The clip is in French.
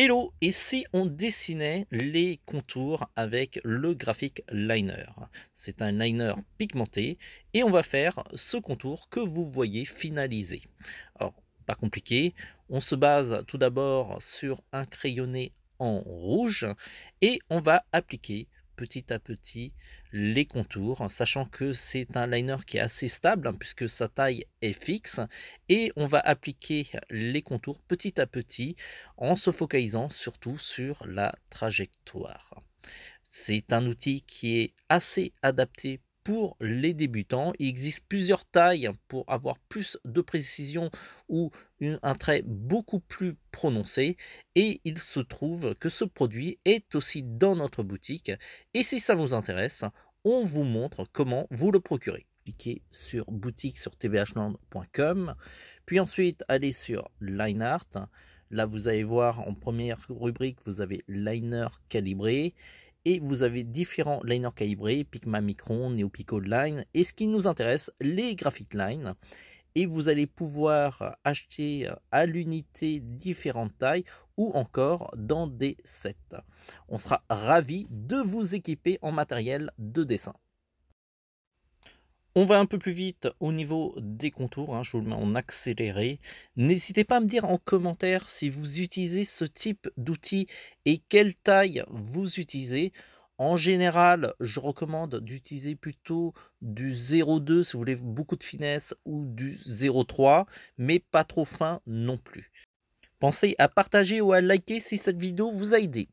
Hello, et si on dessinait les contours avec le graphique liner C'est un liner pigmenté et on va faire ce contour que vous voyez finalisé. Alors, pas compliqué, on se base tout d'abord sur un crayonné en rouge et on va appliquer petit à petit les contours, sachant que c'est un liner qui est assez stable hein, puisque sa taille est fixe et on va appliquer les contours petit à petit en se focalisant surtout sur la trajectoire. C'est un outil qui est assez adapté pour les débutants. Il existe plusieurs tailles pour avoir plus de précision ou un trait beaucoup plus prononcé. Et il se trouve que ce produit est aussi dans notre boutique. Et si ça vous intéresse, on vous montre comment vous le procurer. Cliquez sur boutique sur tvhland.com. Puis ensuite, allez sur Line Art. Là, vous allez voir en première rubrique, vous avez liner calibré et vous avez différents liners calibrés, Pigma Micron, NeoPico Line, et ce qui nous intéresse, les Graphic Line. Et vous allez pouvoir acheter à l'unité différentes tailles ou encore dans des sets. On sera ravi de vous équiper en matériel de dessin. On va un peu plus vite au niveau des contours, hein, je vous le mets en accéléré. N'hésitez pas à me dire en commentaire si vous utilisez ce type d'outil et quelle taille vous utilisez. En général, je recommande d'utiliser plutôt du 0,2 si vous voulez beaucoup de finesse ou du 0,3, mais pas trop fin non plus. Pensez à partager ou à liker si cette vidéo vous a aidé.